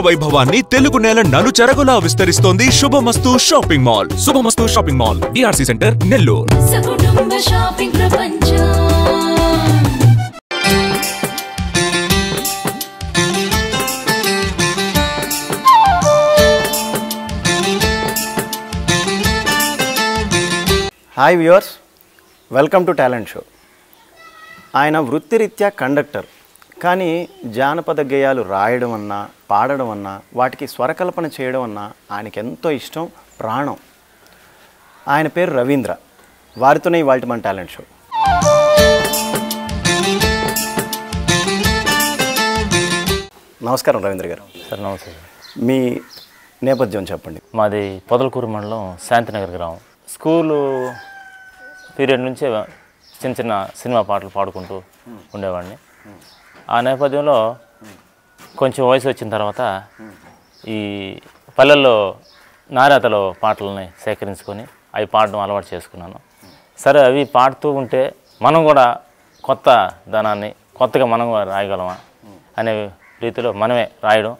వైభవాన్ని తెలుగు నేల నలుచెరగులా విస్తరిస్తోంది. Shubhamastu shopping mall. Shubhamastu shopping mall. DRC centre Nellore. సకుటుంబ shopping ప్రపంచం. Hi viewers welcome to talent show ఆయన వృత్తిరీత్యా కండక్టర్. కానీ జానపద గేయాలు రాయడం అన్నా పాడడం అన్నా వాటికి స్వరకల్పన చేయడం అన్నా ఆయనకి ఎంతో ఇష్టం ప్రాణం. ఆయన పేరు రవీంద్ర. వారితోనే ఇవాళ మన టాలెంట్ షో. నమస్కారం రవీంద్ర గారు. సార్ నమస్తే మీ నేపథ్యం చెప్పండి. మాది పొదలకూరు మండలం శాంతినగర్ గ్రామం. స్కూలు పీరియడ్ నుంచే చిన్న చిన్న సినిమా పాటలు పాడుకుంటూ ఉండేవాడిని. ఆ నేపథ్యంలో కొంచెం వయసు వచ్చిన తర్వాత ఈ పల్లెల్లో నారాతలో పాటలని సేకరించుకొని అవి పాడడం అలవాటు చేసుకున్నాను. సరే అవి పాడుతూ ఉంటే మనం కూడా కొత్త ధనాన్ని కొత్తగా మనం రాయగలమా అనే రీతిలో మనమే రాయడం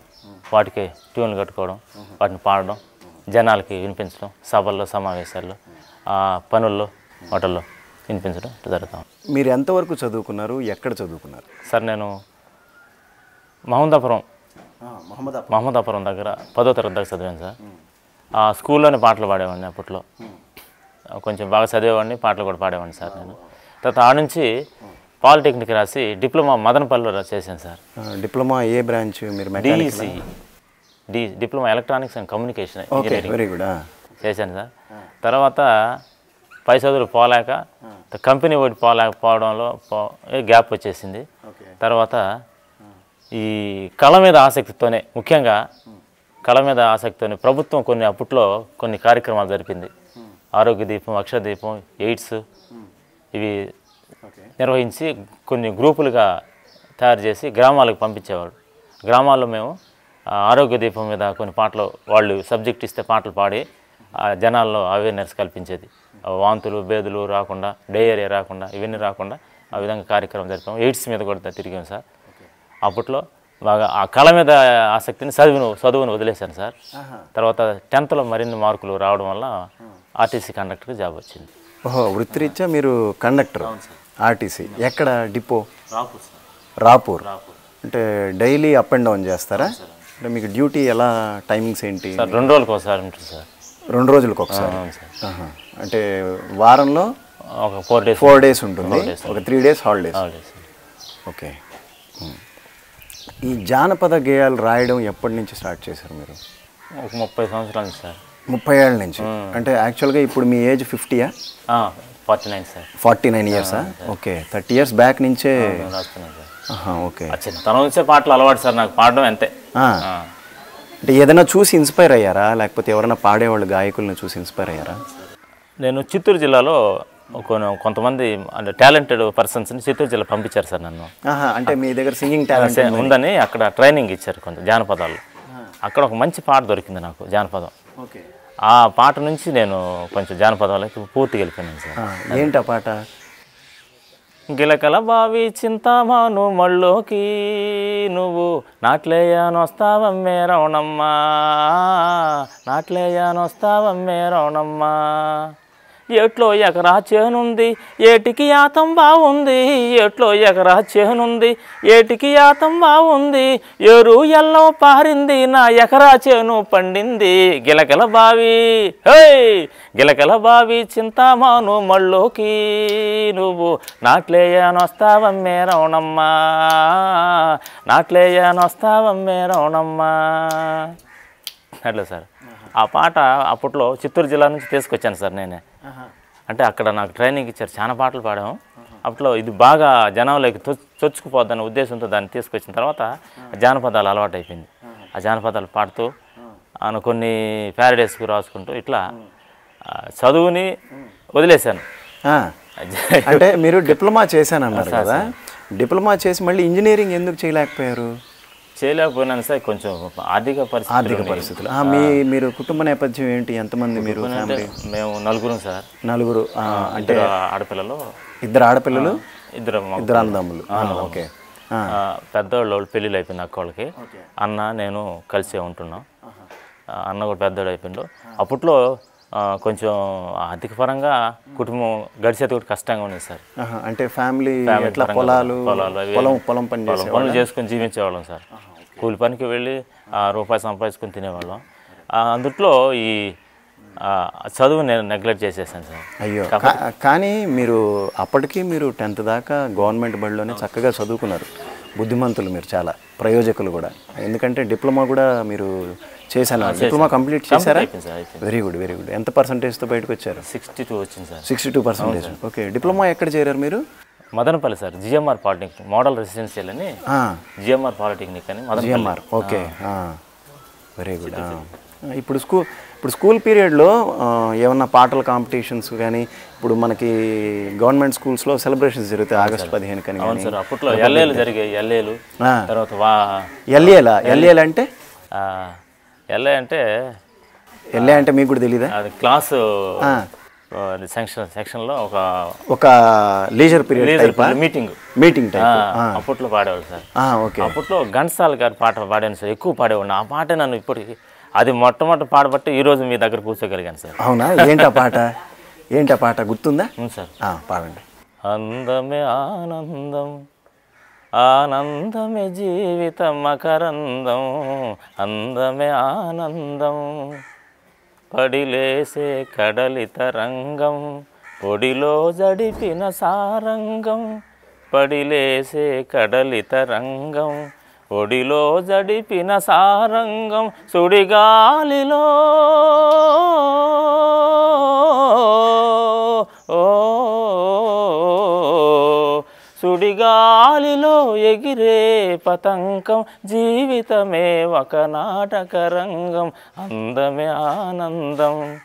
వాటికి ట్యూన్లు కట్టుకోవడం వాటిని పాడడం జనాలకి వినిపించడం సభల్లో సమావేశాల్లో ఆ పనుల్లో వాటిల్లో వినిపించడం జరుగుతాం మీరు ఎంతవరకు చదువుకున్నారు? ఎక్కడ చదువుకున్నారు? సార్ నేను మహమ్మదాపురం. మహమ్మద్ మహమ్మదాపురం. దగ్గర పదో తరగతి దాకా చదివాను సార్. ఆ స్కూల్లోనే పాటలు పాడేవాడిని అప్పట్లో. కొంచెం బాగా చదివేవాడిని పాటలు కూడా పాడేవాడిని సార్ నేను. తర్వాత ఆ నుంచి పాలిటెక్నిక్ రాసి డిప్లొమా మదనపల్లిలో చేశాను సార్. డిప్లొమా ఏ బ్రాంచ్ మీరు DEC D diploma electronics and communication engineering very good చేశాను సార్. తర్వాత పై చదువులు పోలేక కంపెనీ ఒకటి పోలేకపోవడంలో పో గ్యాప్ వచ్చేసింది. తర్వాత ఈ కళ మీద ఆసక్తితోనే ముఖ్యంగా కళ మీద ఆసక్తితోనే ప్రభుత్వం కొన్ని అప్పట్లో కొన్ని కార్యక్రమాలు జరిపింది. ఆరోగ్య దీపం అక్షర దీపం ఎయిడ్స్ ఇవి నిర్వహించి కొన్ని గ్రూపులుగా తయారు చేసి గ్రామాలకు పంపించేవాడు గ్రామాల్లో మేము ఆరోగ్య దీపం మీద కొన్ని పాటలు వాళ్ళు సబ్జెక్ట్ ఇస్తే పాటలు పాడి ఆ జనాల్లో అవేర్నెస్ కల్పించేది. వాంతులు బేదులు రాకుండా డయేరియా రాకుండా ఇవన్నీ రాకుండా ఆ విధంగా కార్యక్రమం జరిపాం ఎయిడ్స్ మీద కూడా తిరిగాం సార్. అప్పట్లో బాగా ఆ కళ మీద ఆసక్తిని చదువును చదువును వదిలేశాను సార్. తర్వాత టెన్త్లో మరిన్ని మార్కులు రావడం వల్ల ఆర్టీసీ కండక్టర్ జాబ్ వచ్చింది. ఓహో వృత్తిరీత్యా మీరు కండక్టర్? ఆర్టీసీ. ఎక్కడ? డిపో? రాపూర్ అంటే డైలీ అప్ అండ్ డౌన్ చేస్తారా? అంటే మీకు డ్యూటీ ఎలా టైమింగ్స్ ఏంటి? సార్ రెండు రోజులకు ఒకసారి ఉంటుంది సార్. రెండు రోజులకు ఒకసారి. అంటే వారంలో ఒక ఫోర్ డేస్ ఫోర్ డేస్ ఉంటుంది. ఒక త్రీ డేస్ హాలిడేస్. ఓకే. ఈ జానపద గేయాలు రాయడం ఎప్పటి నుంచి స్టార్ట్ చేశారు మీరు? ఒక ముప్పై సంవత్సరాల నుంచి సార్. ముప్పై ఏళ్ళ నుంచి. అంటే యాక్చువల్గా ఇప్పుడు మీ age ఫిఫ్టీయా? Forty nine sir. Forty nine ఇయర్సా? Okay thirty years back నుంచే ఓకే. చిన్నతనం నుంచే పాటలు అలవాటు సార్ నాకు పాడడం అంతే. అంటే ఏదైనా చూసి ఇన్స్పైర్ అయ్యారా? లేకపోతే ఎవరైనా పాడేవాళ్ళు గాయకులను చూసి ఇన్స్పైర్ అయ్యారా? నేను చిత్తూరు జిల్లాలో కొంతమంది అంటే టాలెంటెడ్ పర్సన్స్ని చిత్తూరు జిల్లా పంపించారు సార్ నన్ను. అంటే మీ దగ్గర సింగింగ్ టాలెంట్ ఉందని. అక్కడ ట్రైనింగ్ ఇచ్చారు కొంత జానపదాలు. అక్కడ ఒక మంచి పాట దొరికింది నాకు జానపదం. ఓకే. ఆ పాట నుంచి నేను కొంచెం జానపదాలకి పూర్తిగా వెళ్ళిపోయాను సార్. ఏంటి ఆ పాట? గిలకల బావి చింతామాను మళ్ళోకి నువ్వు నాట్లేయానొస్తావమ్మే రవణమ్మా నాట్లేయానొస్తావమ్మే రవణమ్మా ఎట్లో ఎకరా చేనుంది. ఏటికి యాతం బాగుంది ఎట్లో ఎకరా చేనుంది. ఏటికి యాతం బాగుంది ఎరు ఎల్లం పారింది. నా ఎకరా చేను పండింది. గిలకల బావి. హేయ్! గిలకల బావి చింతామాను మళ్ళోకి నువ్వు నాట్లేయానొస్తావమ్మే రవణమ్మా నాట్లేయానొస్తావమ్మే రవణమ్మా అట్లా సార్. ఆ పాట అప్పట్లో చిత్తూరు జిల్లా నుంచి తీసుకొచ్చాను సార్ నేనే. అంటే అక్కడ నాకు ట్రైనింగ్ ఇచ్చారు చాలా పాటలు పాడాము. అప్పట్లో ఇది బాగా జనంలోకి చొ- చొచ్చుకుపోద్దన్న ఉద్దేశంతో దాన్ని తీసుకొచ్చిన తర్వాత జానపదాలు అలవాటు అయిపోయింది ఆ జానపదాలు పాడుతూ ఆయన కొన్ని ప్యారడైస్కి రాసుకుంటూ ఇట్లా చదువుని వదిలేశాను. అంటే మీరు డిప్లొమా చేశానన్నారు కదా. డిప్లొమా చేసి మళ్ళీ ఇంజనీరింగ్ ఎందుకు చేయలేకపోయారు? చేయలేకపోయినాను సార్ కొంచెం ఆర్థిక పరిస్థితి ఆర్థిక పరిస్థితులు. మీ మీరు కుటుంబ నేపథ్యం ఏంటి? ఎంతమంది మీరు మేము నలుగురం సార్. నలుగురు అంటే ఆడపిల్లలు. ఇద్దరు ఆడపిల్లలు? ఇద్దరు ఇద్దరు అన్నదమ్ములు. ఓకే. పెద్దవాళ్ళు వాళ్ళు పెళ్ళిళ్ళు అయిపోయింది అక్క వాళ్ళకి. అన్న నేను కలిసే ఉంటున్నాం. అన్న కూడా పెద్దోడు అయిపోయిండు. అప్పట్లో కొంచెం ఆర్థిక పరంగా కుటుంబం గడిచేది కూడా కష్టంగా ఉంది సార్. అంటే ఫ్యామిలీ పొలాలు పొలం పొలం పని పనులు చేసుకొని జీవించేవాళ్ళం సార్. కూలి పనికి వెళ్ళి ఆ రూపాయి సంపాదించుకొని తినేవాళ్ళం. అందుట్లో ఈ చదువు నేను నెగ్లెక్ట్ చేసేసాను సార్. అయ్యో కానీ మీరు అప్పటికి మీరు టెన్త్ దాకా గవర్నమెంట్ బడిలోనే చక్కగా చదువుకున్నారు. బుద్ధిమంతులు మీరు చాలా ప్రయోజకులు కూడా. ఎందుకంటే డిప్లొమా కూడా మీరు చేశాను. డిప్లొమా కంప్లీట్ చేశారా? వెరీ గుడ్ వెరీ గుడ్ ఎంత పర్సంటేజ్తో బయటకు వచ్చారు? సిక్స్టీ టూ వచ్చింది sir. Sixty two percentage okay diploma ఎక్కడ చేరారు మీరు? Madanapalle sir GMR polytechnic model residential అని జిఎంఆర్ పాలిటెక్నిక్ అని జిఎంఆర్ ఓకే. వెరీ గుడ్ ఇప్పుడు స్కూల్ ఇప్పుడు స్కూల్ పీరియడ్లో ఏమన్నా పాటల కాంపిటీషన్స్ కానీ ఇప్పుడు మనకి గవర్నమెంట్ స్కూల్స్లో సెలబ్రేషన్స్ జరుగుతాయి ఆగస్ట్ పదిహేను కానీ అవును సార్. అప్పట్లో ఎల్ఏలు జరిగాయి. ఎల్ఏలు. తర్వాత వా ఎల్ఏలా ఎల్ఏలా అంటే? ఎల్ఏ అంటే ఎల్ఏ అంటే మీకు కూడా తెలీదా? అది క్లాసు సెక్షన్లో ఒక ఒక leisure period meeting meeting type అప్పట్లో పాడేవాళ్ళు సార్. ఓకే. అప్పట్లో ఘంటసాల గారి పాట పాడాను సార్ ఎక్కువ పాడేవాడిని. ఆ పాట నన్ను ఇప్పటికి అది మొట్టమొదటి పాడబట్టి ఈ రోజు మీ దగ్గర కూర్చోగలిగాను సార్. అవునా? ఏంటా పాట? ఏంటా పాట? గుర్తుందా? సార్. పాడండి. అందమే ఆనందం ఆనందమే జీవితం మకరందం అందమే ఆనందం. పడిలేసే కడలి తరంగం ఒడిలో జడిపిన సారంగం. పడిలేసే కడలి తరంగం ఒడిలో జడిపిన సారంగం సుడిగాలిలో సుడిగాలిలో ఎగిరే పతంకం జీవితమే ఒక నాటక రంగం. అందమే ఆనందం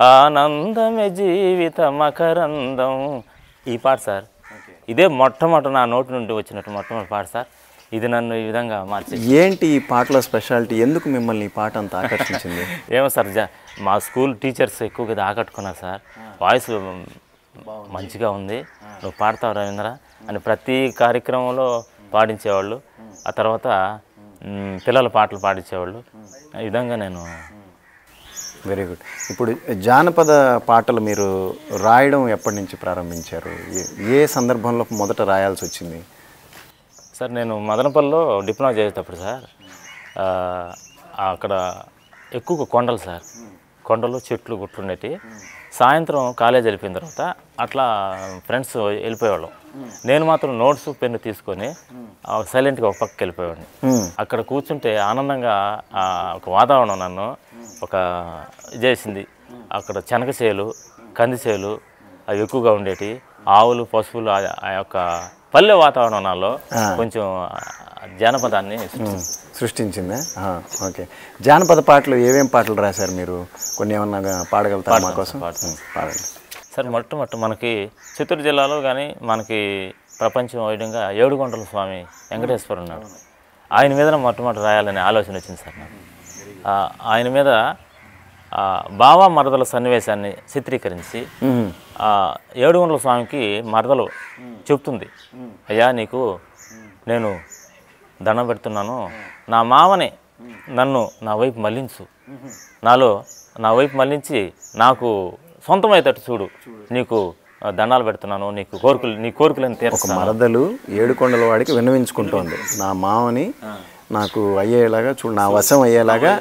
ఆనందమే జీవిత మకరందం. ఈ పాట సార్ ఇదే మొట్టమొదటి నా నోటి నుండి వచ్చినట్టు మొట్టమొదటి పాట సార్. ఇది నన్ను ఈ విధంగా మార్చి ఏంటి ఈ పాటలో స్పెషాలిటీ? ఎందుకు మిమ్మల్ని ఈ పాట అంత ఆకర్షించింది? ఏమో సార్ జ- మా స్కూల్ టీచర్స్ ఎక్కువగా ఆకట్టుకున్నారు సార్. వాయిస్ మంచిగా ఉంది. నువ్వు పాడతావు రవీంద్ర? అని ప్రతి కార్యక్రమంలో పాడించేవాళ్ళు. ఆ తర్వాత పిల్లల పాటలు పాడించేవాళ్ళు. ఈ విధంగా నేను వెరీ గుడ్ ఇప్పుడు జానపద పాటలు మీరు రాయడం ఎప్పటి నుంచి ప్రారంభించారు? ఏ- సందర్భంలో మొదట రాయాల్సి వచ్చింది? సార్ నేను మదనపల్లిలో డిప్లొమా చేసేటప్పుడు సార్ అక్కడ ఎక్కువ కొండలు సార్. కొండలు చెట్లు గుట్లు ఉండేవి సాయంత్రం కాలేజ్ వెళ్ళిపోయిన తర్వాత అట్లా ఫ్రెండ్స్ వెళ్ళిపోయేవాళ్ళం. నేను మాత్రం నోట్స్ పెన్ను తీసుకొని సైలెంట్గా ఒక పక్కకి వెళ్ళిపోయేవాడిని. అక్కడ కూర్చుంటే ఆనందంగా ఒక వాతావరణం నన్ను ఒక చేసింది. అక్కడ శనగ చేలు కంది చేలు అవి ఎక్కువగా ఉండేటి ఆవులు పశువులు ఆ ఆ యొక్క పల్లె వాతావరణం నాలో కొంచెం జానపదాన్ని సృష్టించింది. ఓకే. జానపద పాటలు ఏమేం పాటలు రాశారు మీరు? కొన్ని ఏమన్నా పాడగలుగుతారా మా కోసం? పాడండి. సార్ మొట్టమొదటి మనకి చిత్తూరు జిల్లాలో కానీ మనకి ప్రపంచం వైడంగా ఏడుకొండల స్వామి వెంకటేశ్వర ఉన్నాడు. ఆయన మీద మొట్టమొదటి రాయాలనే ఆలోచన వచ్చింది సార్ నాకు. ఆయన మీద బావా మరదల సన్నివేశాన్ని చిత్రీకరించి ఆ, ఏడుకొండల స్వామికి మరదలు చెప్తుంది అయ్యా నీకు నేను దండం పెడుతున్నాను. నా మామని నన్ను నా వైపు మళ్ళించు నాలో నా వైపు మళ్ళించి నాకు సొంతమైతట్టు చూడు. నీకు దండాలు పెడుతున్నాను. నీకు కోరికలు నీ కోరికలను తీర్చుతాను మరదలు ఏడుకొండల వాడికి విన్నవించుకుంటోంది. నా మామని నాకు అయ్యేలాగా చూడు నా వశం అయ్యేలాగా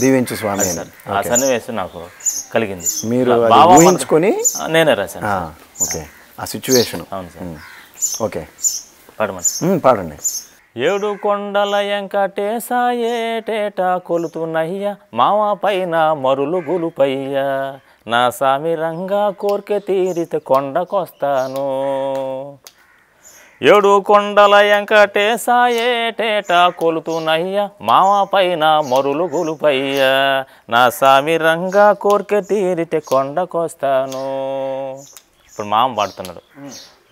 దీవించు స్వామి ఆ సన్నివేశం నాకు కలిగింది. మీరు ఊహించుకొని నేనే రాశాను ఓకే. ఆ సిచ్యువేషన్ అవును సార్. ఓకే. పాడమండి. పాడండి. ఏడు కొండల ఎంకటేశ ఏటేట కొలుతున్నయ్య మామ పైన మరులు గులుపయ్య. నా సామి రంగా కోర్కె తీరితే కొండకొస్తాను ఏడు కొండల ఎంకటేశ ఏటేట కొలుతున్నయ్య మామ పైన మరులు గులుపయ్య. నా సామి రంగా కోరిక తీరితే కొండకొస్తాను. ఇప్పుడు మామ పాడుతున్నాడు.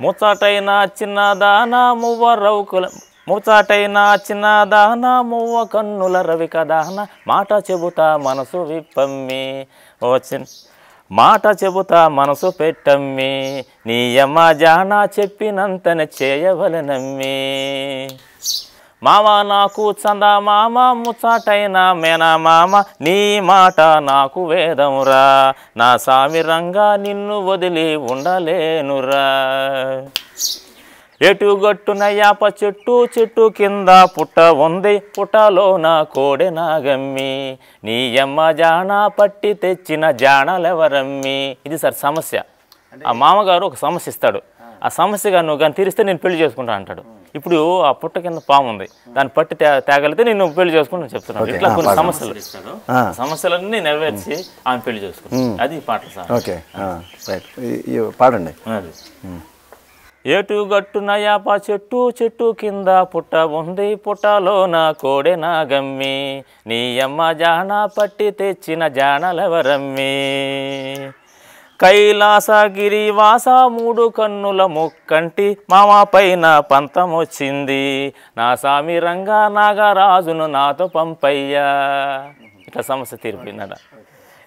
ముచ్చటైన చిన్నదాన మువ్వ రౌకుల ముచ్చటైన చిన్నదాన మువ్వ కన్నుల రవి కదాన మాట చెబుతా మనసు విప్పమ్మి. ఓ చిన్న మాట చెబుతా మనసు పెట్టమ్మి నీ అమ్మ జానా చెప్పినంతన చేయవలనమ్మి. మామ నాకు చంద మామ ముచ్చటైన మేన మామ నీ మాట నాకు వేదంరా నా సామిరంగా నిన్ను వదిలి ఉండలేనురా. ఎటు గట్టున యాప చెట్టు చెట్టు కింద పుట్ట ఉంది. పుట్టలో నా కోడె నాగమ్మి. నీ అమ్మ జాన పట్టి తెచ్చిన జానలెవరమ్మి? ఇది సార్ సమస్య. ఆ మామగారు ఒక సమస్య ఇస్తాడు. ఆ సమస్యగా నువ్వు కానీ తీరిస్తే నేను పెళ్ళి చేసుకుంటా అంటాడు. ఇప్పుడు ఆ పుట్ట కింద పాము ఉంది. దాన్ని పట్టి తేగలితే నేను పెళ్ళి చేసుకుంటా చెప్తున్నాను. ఇట్లా కొన్ని. సమస్యలు. ఇస్తాడు. సమస్యలన్నీ నెరవేర్చి ఆమె పెళ్ళి చేసుకుంటాను అది పాట సార్. ఓకే. పాడండి. ఏటు గట్టున యాప చెట్టు చెట్టు కింద పుట్ట ఉంది పుట్టలో నా కోడె నాగమ్మి. నీ అమ్మ జాన పట్టి తెచ్చిన జానలవరమ్మి. కైలాసగిరి వాస మూడు కన్నుల ముక్కంటి మామ పైన పంతమొచ్చింది. నా సామి రంగా నాగరాజును నాతో పంపయ్యా. ఇట్లా సమస్య తీరిపోయిందట.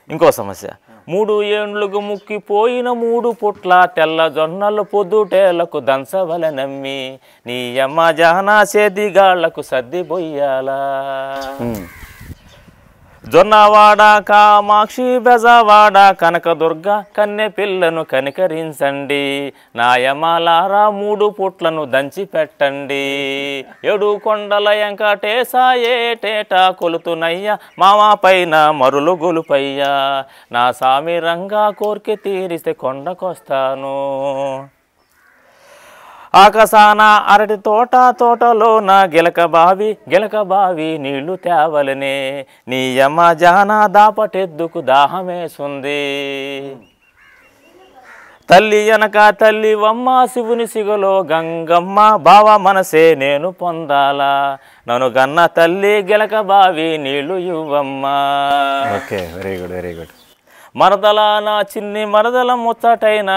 ఇంకో సమస్య. మూడు ఏండ్లకు ముక్కిపోయిన మూడు పుట్ల తెల్ల జొన్నలు పొద్దుటేలకు దంచవలనమ్మి నీ అమ్మ జహనా సేదిగాళ్ళకు సర్ది బొయ్యాలా. జొన్నవాడ కామాక్షి బెజవాడ కనకదుర్గ కన్నె పిల్లను కనికరించండి. నాయమాలారా మూడు పుట్లను దంచి పెట్టండి ఏడు కొండల వెంకటేశ కొలుతునయ్య మామా పైన మరులు గొలుపయ్యా. నా సామి రంగా కోరిక తీరిస్తే కొండకొస్తాను. ఆకాశాన అరటి తోట తోటలోన గిలక బావి గిలక బావి నీళ్ళు తేవలనే. నీ యమ జానా దాపటెద్దుకు దాహమేసుంది. తల్లి అనక తల్లి వమ్మ శివుని సిగలో గంగమ్మ బావ మనసే నేను పొందాలా. నన్ను గన్న తల్లి గిలక బావి నీళ్ళు ఇవ్వమ్మా. Okay very good very good మరదల నా చిన్ని మరదల ముచ్చటైన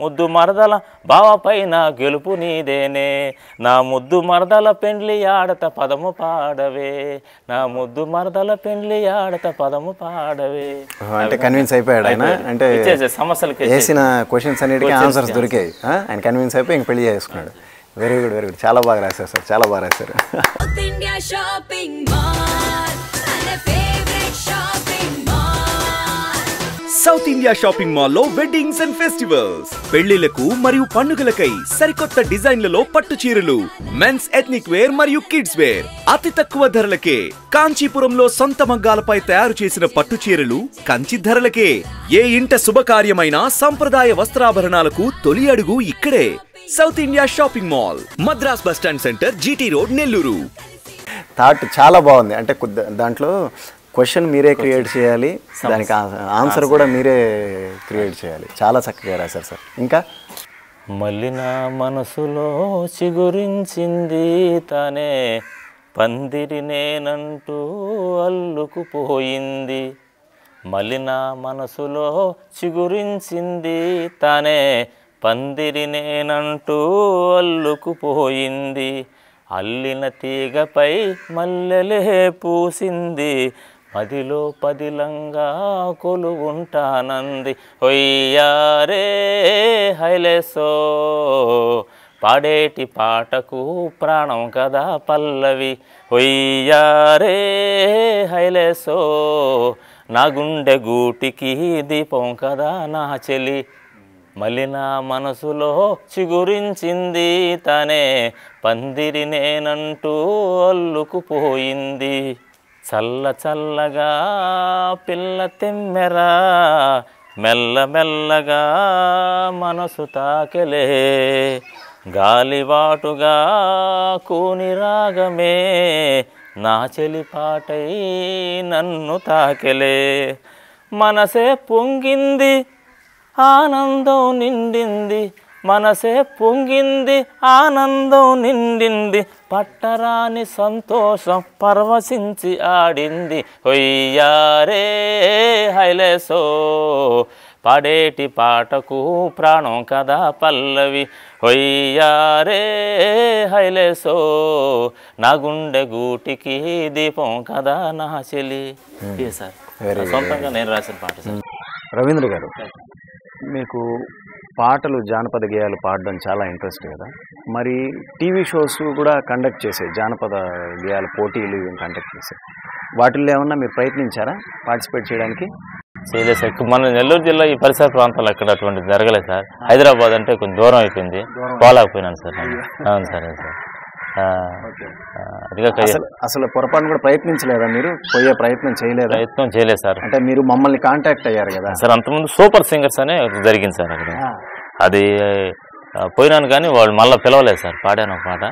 ముద్దు మరదల బావ పైన గెలుపు నీదేనే. నా ముద్దు మరదల పెండ్లి ఆడత పదము పాడవే. నా ముద్దు మరదల పెండ్లి ఆడత పదము పాడవే. అంటే కన్విన్స్ అయిపోయాడు ఆయన. అంటే సమస్యలకి వేసిన క్వశ్చన్స్ అన్నిటికీ ఆన్సర్స్ దొరికాయి? ఆయన కన్విన్స్ అయిపోయి ఇంక పెళ్ళి చేసుకున్నాడు. వెరీ గుడ్ వెరీ గుడ్ చాలా బాగా రాశారు సార్ చాలా బాగా రాశారు. సౌత్ ఇండియా షాపింగ్ మాల్లో వెడ్డింగ్స్ అండ్ ఫెస్టివల్స్. పెళ్ళిలకు మరియు పండుగలకై సరికొత్త డిజైన్లలో పట్టు చీరలు మెన్స్ ఎథ్నిక్ వేర్ మరియు కిడ్స్ వేర్. అతి తక్కువ ధరలకే కాంచీపురంలో సొంత మగ్గాలపై తయారు చేసిన పట్టు చీరలు కంచి ధరలకే. ఏ ఇంట శుభకార్యమైన సంప్రదాయ వస్త్రాభరణాలకు తొలి అడుగు ఇక్కడే. South India shopping mall Madras bus stand centre GT road Nellore. Thought చాలా బాగుంది. అంటే దాంట్లో క్వశ్చన్ మీరే క్రియేట్ చేయాలి. దానికి ఆన్సర్ కూడా మీరే క్రియేట్ చేయాలి. చాలా చక్కగా రాశారు సార్. ఇంకా? మళ్ళీ నా మనసులో చిగురించింది తనే పందిరి నేనంటూ అల్లుకుపోయింది. మళ్ళీ నా మనసులో చిగురించింది తనే పందిరి నేనంటూ అల్లుకుపోయింది. అల్లిన తీగపై మల్లెలే పూసింది. పదిలో పదిలంగా కొలువుంటానంది. ఒయ్యారే హైలేసో పాడేటి పాటకు ప్రాణం కదా పల్లవి. ఒయ్యారే హైలేసో నా గుండె గూటికి దీపం కదా నా చెలి. మళ్ళీ నా మనసులో చిగురించింది తనే. పందిరి నేనంటూ అల్లుకుపోయింది. చల్ల చల్లగా పిల్ల తెమ్మెరా మెల్ల మెల్లగా మనసు తాకెలే. గాలివాటుగా కూని రాగమే నా చెలిపాటై నన్ను తాకెలే. మనసే పొంగింది ఆనందం నిండింది. మనసే పొంగింది ఆనందం నిండింది. పట్టరాని సంతోషం పరవశించి ఆడింది. హొయ్యారే హైలేసో పాడేటి పాటకు ప్రాణం కదా పల్లవి. హొయ్యారే హైలేసో నా గుండె గూటికి దీపం కదా నా చెలి. సార్ good, సొంతంగా నేను రాసిన పాట సార్ రవీంద్ర గారు మీకు పాటలు జానపద గేయాలు పాడడం చాలా ఇంట్రెస్ట్ కదా. మరి టీవీ షోస్ కూడా కండక్ట్ చేసే జానపద గేయాల పోటీలు ఇవి కండక్ట్ చేసే. వాటిల్లో ఏమన్నా మీరు ప్రయత్నించారా పార్టిసిపేట్ చేయడానికి? చేయలేదు సార్ మన నెల్లూరు జిల్లా ఈ పరిసర ప్రాంతాల్లో అక్కడ అటువంటి జరగలేదు సార్. హైదరాబాద్ అంటే కొంచెం దూరం అయిపోయింది. పోలేకపోయినాను సార్. అవును సార్ సార్. అసలు అసలు పొరపాటును కూడా ప్రయత్నించలేదా మీరు? పోయే ప్రయత్నం చేయలేదా? ప్రయత్నం చేయలేదు సార్. అంటే మీరు మమ్మల్ని కాంటాక్ట్ అయ్యారు కదా? సార్ అంతకుముందు సూపర్ సింగర్స్ అనే జరిగింది సార్ అక్కడ. అది పోయినాను కానీ వాళ్ళు మళ్ళీ పిలవలేదు సార్ పాడాను ఒక పాట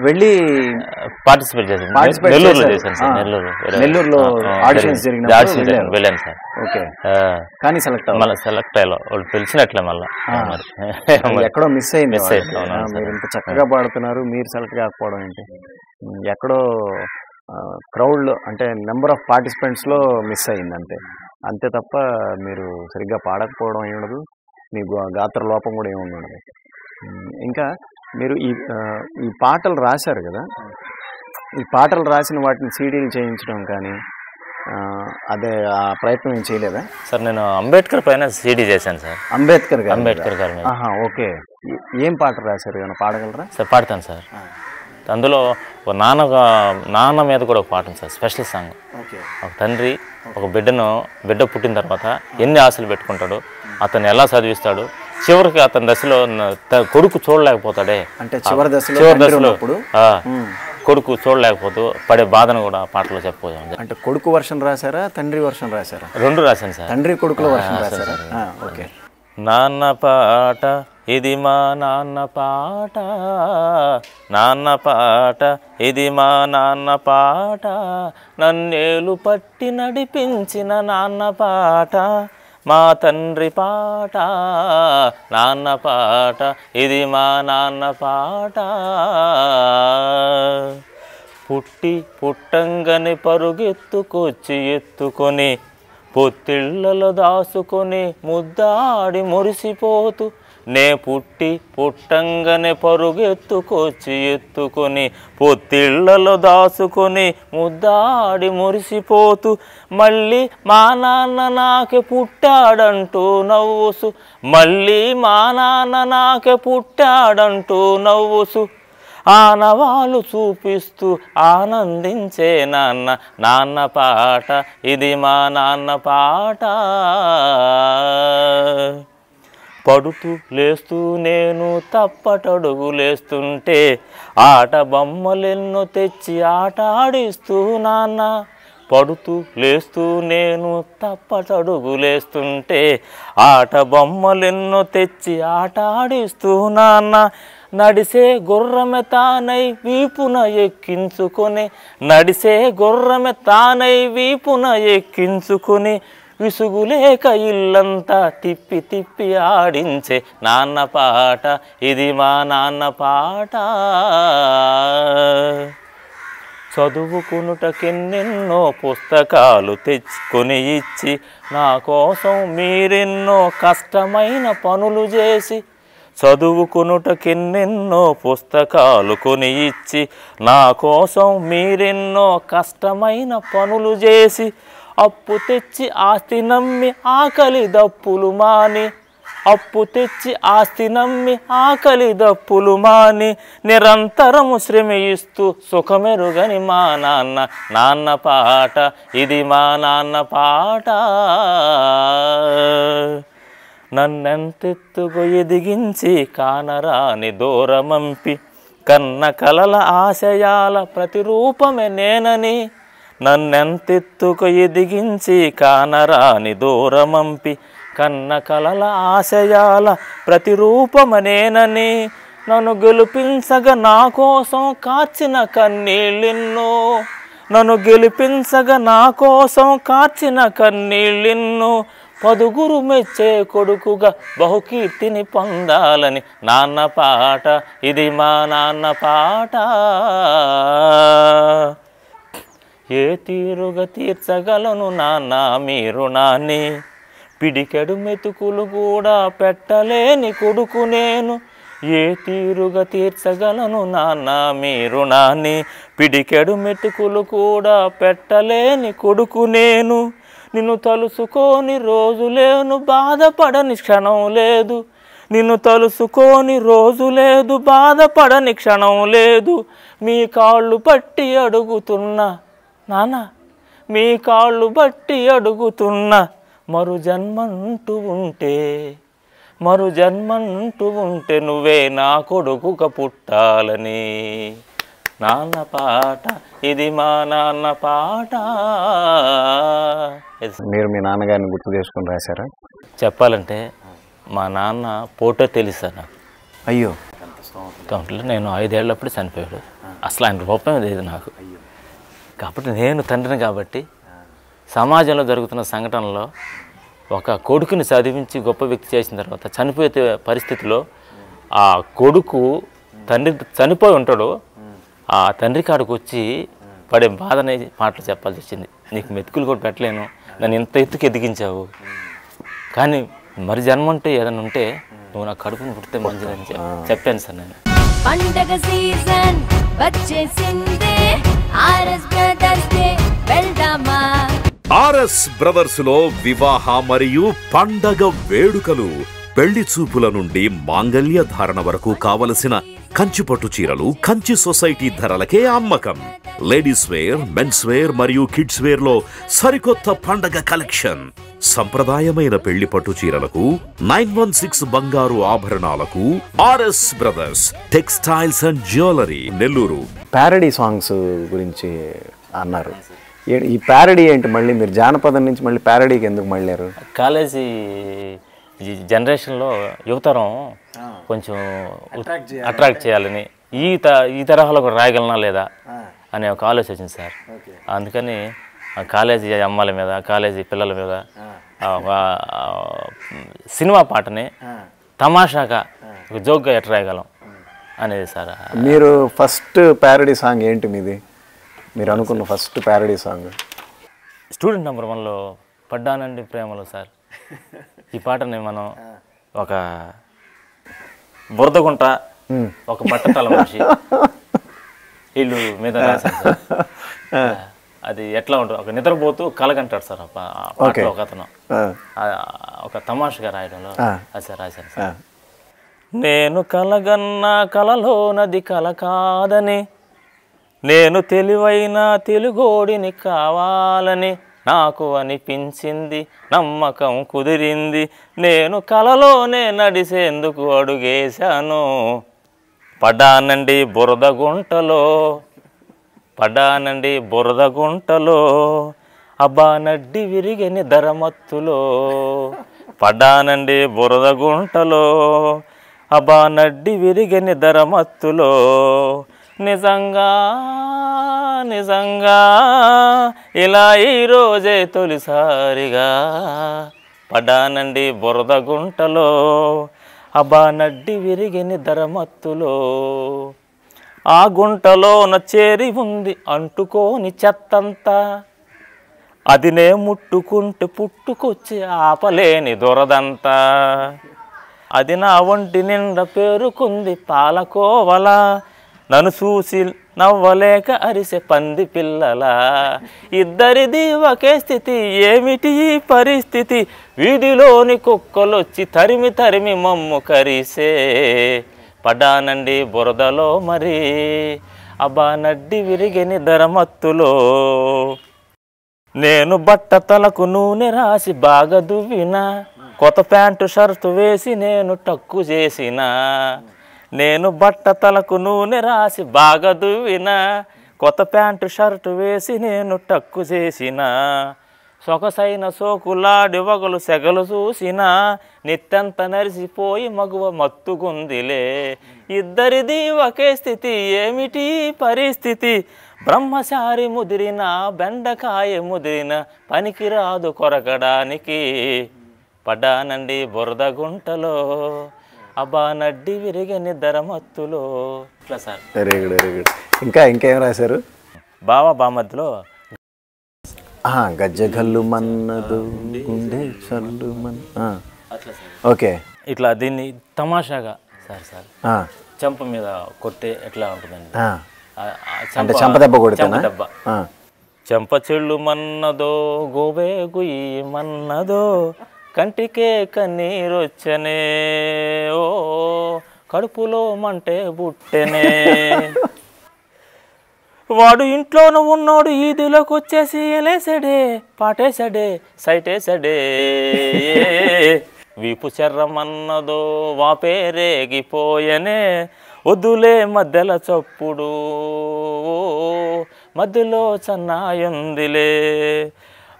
వెళ్ళి పార్టిసిపేట్ చేశాను. నెల్లూరులో. చేశాను సార్. నెల్లూరు నెల్లూరులో. ఆ, ఆ, auditions జరిగింది. జరిగినప్పుడు auditions వెళ్ళారు. జరిగినప్పుడు వెళ్ళాను సార్. ఓకే. కానీ సెలెక్ట్ మళ్ళీ సెలెక్ట్ అయ్యాలో. వాళ్ళు పిలిచినట్లే మళ్ళీ. ఎక్కడో మిస్ అయింది వాళ్ళకి. అయింది, మీరు ఇంత చక్కగా పాడుతున్నారు మీరు సెలెక్ట్ కాకపోవడం ఏంటి? ఎక్కడో క్రౌడ్లో అంటే నెంబర్ ఆఫ్ పార్టిసిపెంట్స్లో మిస్ అయింది అంతే. అంతే తప్ప మీరు సరిగ్గా పాడకపోవడం ఏమి ఉండదు మీ గాత్ర లోపం కూడా ఏమి ఉండదు ఇంకా మీరు ఈ ఈ పాటలు రాశారు కదా? ఈ పాటలు రాసిన వాటిని సీడీలు చేయించడం కానీ అదే ఆ ప్రయత్నం ఏం చేయలేదా? సార్ నేను అంబేద్కర్ పైన సీడీ చేశాను సార్. అంబేద్కర్ గారు అంబేద్కర్ గారి ఓకే. ఏ- పాట రాశారు? ఏమైనా పాడగలరా? సార్ పాడతాను సార్. అందులో ఒక నాన్న నాన్న మీద కూడా ఒక పాట ఉంది సార్ స్పెషల్ సాంగ్. ఒక తండ్రి ఒక బిడ్డను బిడ్డ పుట్టిన తర్వాత ఎన్ని ఆశలు పెట్టుకుంటాడు అతను ఎలా చదివిస్తాడు చివరికి అతని దశలో కొడుకు చూడలేకపోతాడే. అంటే చివరి దశలో చివరి దశలో కొడుకు చూడలేకపోతూ పడే బాధను కూడా పాటలో చెప్పబోయాం. అంటే కొడుకు వర్షన్ రాశారా తండ్రి వర్షన్ రాశారా? రెండు రాశాను సార్. తండ్రి కొడుకుల వర్షన్ రాశారా? ఆ, ఓకే. నాన్న పాట ఇది మా నాన్న పాట. నాన్న పాట ఇది మా నాన్న పాట. నన్నేలు పట్టి నడిపించిన నాన్న పాట. మా తండ్రి పాట నాన్న పాట ఇది మా నాన్న పాట. పుట్టి పుట్టంగని పరుగెత్తుకొచ్చి ఎత్తుకొని పొత్తిళ్ళలో దాసుకొని ముద్దాడి మురిసిపోతూ నే పుట్టి పుట్టంగనే పరుగెత్తుకొచ్చి ఎత్తుకొని పొత్తిళ్ళలో దాసుకొని ముద్దాడి మురిసిపోతూ మళ్ళీ మా నాన్న నాకే పుట్టాడంటూ నవ్వుసు. మళ్ళీ మా నాన్న నాకే పుట్టాడంటూ నవ్వుసు. ఆనవాలు చూపిస్తూ ఆనందించే నాన్న నాన్న పాట ఇది మా నాన్న పాట. పడుతూ లేస్తూ నేను తప్పటడుగు లేస్తుంటే ఆట బొమ్మలెన్నో తెచ్చి ఆట ఆడిస్తూ నాన్న. పడుతూ లేస్తూ నేను తప్పటడుగు లేస్తుంటే ఆట బొమ్మలెన్నో తెచ్చి ఆట ఆడిస్తూ నాన్న. నడిసే గుర్రమె తానై వీపున ఎక్కించుకొని నడిసే గుర్రమె తానై వీపున ఎక్కించుకొని విసుగులేక ఇల్లంతా తిప్పి తిప్పి ఆడించే నాన్న పాట ఇది మా నాన్న పాట. చదువుకునుటకెన్నెన్నో పుస్తకాలు తెచ్చుకొని ఇచ్చి నా కోసం మీరెన్నో కష్టమైన పనులు చేసి చదువుకునుటకెన్నెన్నో పుస్తకాలు కొని ఇచ్చి నా కోసం మీరెన్నో కష్టమైన పనులు చేసి అప్పు తెచ్చి ఆస్తి నమ్మి ఆకలి దప్పులు మాని. అప్పు తెచ్చి ఆస్తి నమ్మి ఆకలి దప్పులు మాని. నిరంతరము శ్రమిస్తూ సుఖమెరుగని మా నాన్న. నాన్న పాట ఇది మా నాన్న పాట. నన్నెంతెత్తుకు ఎదిగించి కానరాని దూరమంపి. కన్న కలల ఆశయాల ప్రతిరూపమే నేనని. నన్నెంతెత్తుకు ఎదిగించి కానరాని దూరమంపి కన్న కలల ఆశయాల ప్రతిరూపమనేనని నన్ను గెలిపించగా నా కోసం కాచిన కన్నీళ్ళెన్నో. నన్ను గెలిపించగా నా కోసం కాచిన కన్నీళ్ళెన్నో. పదుగురు మెచ్చే కొడుకుగా బహుకీర్తిని పొందాలని నాన్న పాట ఇది మా నాన్న పాట. ఏ తీరుగా తీర్చగలను నాన్న మీ రుణాన్ని? పిడికెడు మెతుకులు కూడా పెట్టలేని కొడుకు నేను. ఏ తీరుగా తీర్చగలను నాన్న మీ రుణాన్ని? పిడికెడు మెతుకులు కూడా పెట్టలేని కొడుకు నేను. నిన్ను తలుసుకొని రోజు లేను బాధపడని క్షణం లేదు. నిన్ను తలుసుకోని రోజు లేదు బాధపడని క్షణం లేదు. మీ కాళ్ళు పట్టి అడుగుతున్నా నాన్న మీ కాళ్ళు బట్టి అడుగుతున్నా మరు జన్మంటూ ఉంటే మరు జన్మంటూ ఉంటే నువ్వే నా కొడుకుగా పుట్టాలని. నాన్న పాట ఇది మా నాన్న పాట. మీరు మీ నాన్నగారిని గుర్తు చేసుకుని రాశారా? చెప్పాలంటే మా నాన్న ఫోటో తెలుసా నాకు? అయ్యో. దాంట్లో నేను ఐదేళ్ళప్పుడు చనిపోయాడు. అసలు ఆయన రూపం లేదు నాకు. కాబట్టి నేను తండ్రిని కాబట్టి సమాజంలో జరుగుతున్న సంఘటనలో ఒక కొడుకుని చదివించి గొప్ప వ్యక్తి చేసిన తర్వాత చనిపోయే పరిస్థితిలో ఆ కొడుకు తండ్రి చనిపోయి ఉంటాడు. ఆ తండ్రి కాడికి వచ్చి పడే బాధనే మాటలు చెప్పాల్సి వచ్చింది. నీకు మెతుకులు కూడా పెట్టలేను. నన్ను ఇంత ఎత్తుకు ఎదిగించావు. కానీ మరి జన్మ ఉంటే ఏదైనా ఉంటే నువ్వు నా కడుపుని పుడితే మంచిదని చెప్- చెప్పాను సార్ నేను. పండగ సీజన్ వచ్చేసిందే. ఆర్ఎస్ బ్రదర్స్ డే వెళ్దామా? ఆర్ఎస్ బ్రదర్స్లో వివాహ మరియు పండగ వేడుకలు పెళ్ళి చూపుల నుండి మాంగల్య ధారణ వరకు కావలసిన కంచి పట్టు చీరలు కంచి సొసైటీ ధరలకే అమ్మకం. లేడీస్ వేర్ మెన్స్ వేర్ మరియు కిడ్స్ వేర్లో సరికొత్త పండగ కలెక్షన్. సంప్రదాయమైన పెళ్ళి పట్టు చీరలకు నైన్ వన్ సిక్స్ బంగారు ఆభరణాలకు RS brothers textiles and jewellery Nellore. Parody songs గురించి అన్నారు. ఈ ప్యారడీ ఏంటి? మళ్ళీ మీరు జానపదం నుంచి మళ్ళీ ప్యారడీకి ఎందుకు మళ్ళారు? కాలేజీ ఈ జనరేషన్లో యువతరం కొంచెం అట్రాక్ట్ చేయాలని ఈ త ఈ తరహాలో కూడా రాయగలనా లేదా అనే ఒక ఆలోచన వచ్చింది సార్ అందుకని ఆ కాలేజీ అమ్మాయిల మీద కాలేజీ పిల్లల మీద ఆ. ఒక ఆ సినిమా పాటని తమాషాగా ఒక జోక్గా ఎట్లా రాయగలం అనేది సార్. మీరు ఫస్ట్ ప్యారడీ సాంగ్ ఏంటి మీది? మీరు అనుకున్న first parody song. Student number వన్లో పడ్డానండి ప్రేమలో సార్. ఈ పాటని మనం ఒక బురదగుంట ఒక బట్టతల మనిషి వీళ్ళు మీద. అది ఎట్లా ఉంటుంది? ఒక నిద్రపోతూ కలగంటాడు సార్ పాటలో ఒక అతను ఒక తమాషగా రాయడంలో అది సార్ రాశాను సార్. నేను కలగన్న కలలో నది కల కాదని నేను తెలివైన తెలుగోడిని కావాలని నాకు అనిపించింది నమ్మకం కుదిరింది. నేను కలలోనే నడిసేందుకు అడుగేశాను. పడ్డానండి బురద గుంటలో పడ్డానండి బురద గుంటలో. అబ్బా నడ్డి విరిగని ధరమత్తులో పడ్డానండి బురద గుంటలో. అబ్బా నడ్డి విరిగని ధరమత్తులో. నిజంగా నిజంగా ఇలా ఈరోజే తొలిసారిగా పడానండి బురద గుంటలో అబ్బా నడ్డి విరిగిని ధరమత్తులో ఆ గుంటలోన చేరి ఉంది అంటుకోని చెత్తంతా. అదినే ముట్టుకుంటూ ముట్టుకుంటే పుట్టుకొచ్చి ఆపలేని దొరదంతా. అది నా ఒంటి నిండా పేరుకుంది పాలకోవల. నన్ను చూసి నవ్వలేక అరిసె పంది పిల్లలా. ఇద్దరిది ఒకే స్థితి ఏమిటి ఈ పరిస్థితి? వీధిలోని కుక్కలొచ్చి తరిమి తరిమి మమ్ము కరిసే. పడానండి బురదలో మరి అబ్బా నడ్డి విరిగిని ధరమత్తులో నేను బట్ట తలకు నూనె రాసి బాగా దువ్విన కొత్త ప్యాంటు షర్టు వేసి నేను టక్కు చేసిన. నేను బట్ట తలకు నూనె రాసి బాగా దువ్విన కొత్త ప్యాంటు షర్టు వేసి నేను టక్కు చేసిన. సొగసైన సోకులాడి వగలు సెగలు చూసిన నిత్యంత నరిసిపోయి మగువ మత్తుకుందిలే. ఇద్దరిది ఒకే స్థితి ఏమిటి పరిస్థితి? బ్రహ్మచారి ముదిరిన బెండకాయ ముదిరిన పనికిరాదు కొరకడానికి పడ్డానండి బురద గుంటలో. అబ్బా నడ్డి విరిగని ధరమత్తులో. ఇట్లా sir. Very good very good ఇంకా ఇంకేం రాశారు? బావ బామద్దులో. ఆహా, గజ్జగల్లు మన్నదు గుండె చల్లు మన్ అట్లా సార్. ఓకే. ఇట్లా దీన్ని తమాషాగా సార్ సార్. చెంప మీద కొట్టే ఎట్లా ఉంటుందండి? అంటే చెంప దెబ్బ కొడితేనా చెంప దెబ్బ. చెంప చెళ్ళు మన్నదో గోవే గుయి మన్నదో కంటికే కన్నీరొచ్చనే. ఓ కడుపులో మంటే బుట్టెనే. వాడు ఇంట్లోనూ ఉన్నాడు ఈదిలోకి వచ్చేసి ఎలేసడే పాటేశాడే సైటేశాడే. వీపు చెర్రమన్నదో వాపేరేగిపోయనే వద్దులే మధ్యల చప్పుడు. మధ్యలో చన్నాయుందిలే.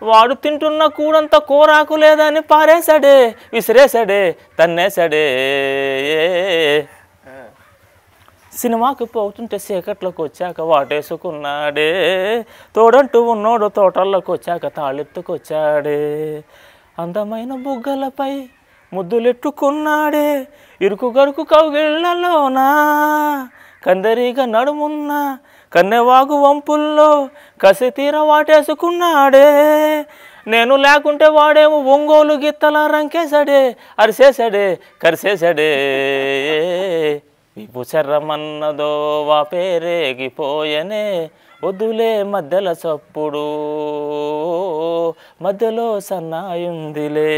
వాడు తింటున్న కూడంత కూరాకు లేదని పారేశాడే విసిరేశాడే తన్నేశాడే. సినిమాకి పోతుంటే చీకట్లోకి వచ్చాక వాటేసుకున్నాడే. తోడంటూ ఉన్నోడు తోటల్లోకి వచ్చాక తాళెత్తుకొచ్చాడే అందమైన బుగ్గలపై ముద్దులెట్టుకున్నాడే. ఇరుకు గరుకు కౌగిళ్ళలోనా కందరిగా నడుమున్న కన్నెవాగు వంపుల్లో కసి తీర వాటేసుకున్నాడే. నేను లేకుంటే వాడేమో ఒంగోలు గిత్తల రంకేశాడే అరిసేశాడే కరిసేశాడే. విపు చెర్రమన్నదో వాపేరేగిపోయనే వద్దులే మధ్యల చప్పుడు మధ్యలో సన్నాయుందిలే.